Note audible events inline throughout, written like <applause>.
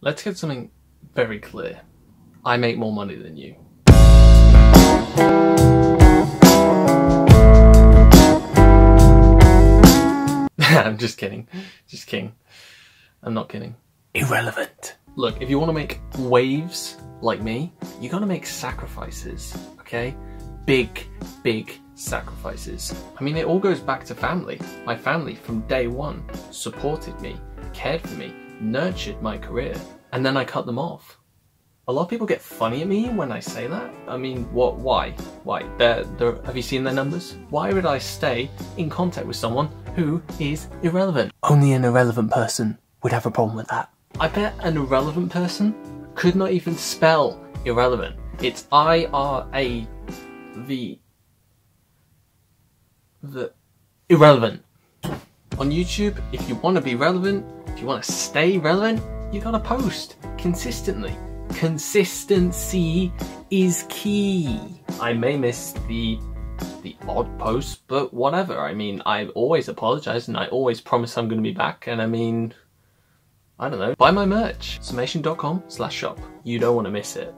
Let's get something very clear. I make more money than you. <laughs> I'm just kidding. Just kidding. I'm not kidding. Irrelevant. Look, if you want to make waves like me, you gotta make sacrifices, okay? Big, big sacrifices. I mean, it all goes back to family. My family from day one supported me, cared for me, nurtured my career, and then I cut them off. A lot of people get funny at me when I say that. I mean, what? Why? Why? They're, they're, have you seen their numbers? Why would I stay in contact with someone who is irrelevant? Only an irrelevant person would have a problem with that. I bet an irrelevant person could not even spell irrelevant. It's I R A V. The irrelevant. On YouTube, if you want to be relevant, if you want to stay relevant, you gotta post consistently. Consistency is key. I may miss the the odd post, but whatever. I mean, I always apologize and I always promise I'm going to be back. And I mean, I don't know, buy my merch. Samation.com slash shop. You don't want to miss it.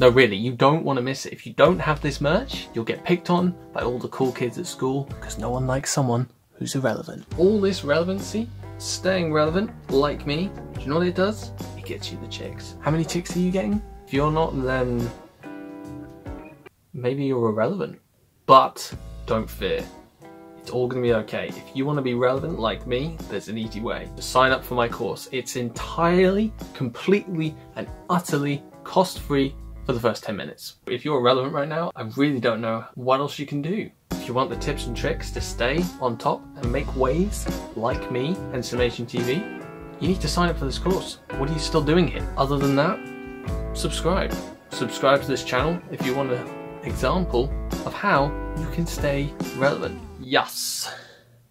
No, really, you don't want to miss it. If you don't have this merch, you'll get picked on by all the cool kids at school because no one likes someone who's irrelevant. All this relevancy, staying relevant, like me, do you know what it does? It gets you the chicks. How many chicks are you getting? If you're not, then maybe you're irrelevant. But don't fear. It's all going to be okay. If you want to be relevant like me, there's an easy way. Sign up for my course. It's entirely, completely, and utterly cost-free for the first 10 minutes. If you're relevant right now, I really don't know what else you can do. You want the tips and tricks to stay on top and make waves like me and Samation TV, you need to sign up for this course. What are you still doing here? Other than that, subscribe. Subscribe to this channel if you want an example of how you can stay relevant. Yes,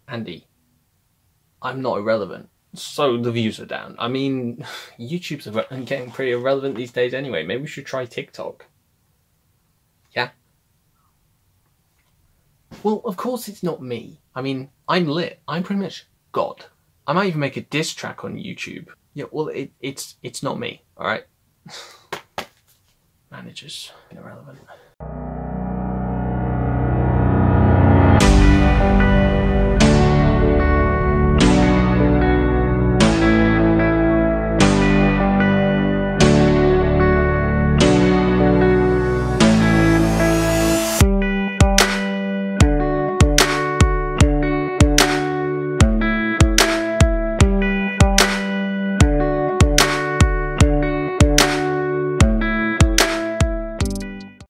Andy, I'm not irrelevant. So the views are down. I mean, <laughs> YouTube's <laughs> getting pretty irrelevant these days anyway. Maybe we should try TikTok. Yeah? Well, of course it's not me. I mean, I'm lit. I'm pretty much God. I might even make a diss track on YouTube. Yeah, well, it, it's it's not me, alright? <sighs> Managers, irrelevant.